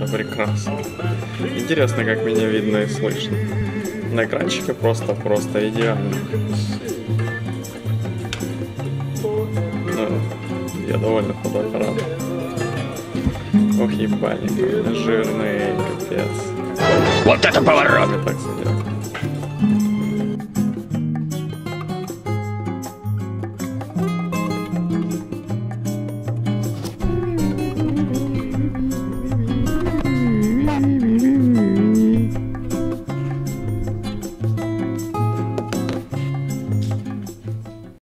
Это прекрасно. Интересно, как меня видно и слышно. На экранчике просто-просто идеально. Ну, я довольно фотоаппарат. Ох, ебальник, жирный, капец. Вот это поворот! Так сидел.